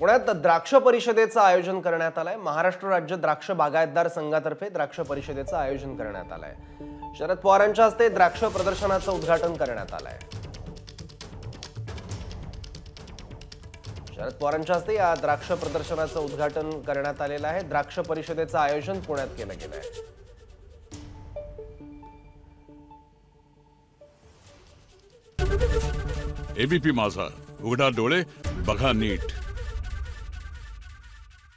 पुण्यात द्राक्ष परिषदेचं आयोजन करण्यात आलंय. महाराष्ट्र राज्य द्राक्ष बागायतदार संघातर्फे द्राक्ष परिषदेचं आयोजन करण्यात आलंय. शरद पवारांच्या हस्ते द्राक्ष प्रदर्शनाचं उद्घाटन करण्यात आलंय. शरद पवारांच्या हस्ते या द्राक्ष प्रदर्शनाचं उद्घाटन करण्यात आलेलं आहे. द्राक्ष परिषदेचं आयोजन पुण्यात केलं गेलं आहे एबीपी माझा. उघडा डोळे बघा नीट.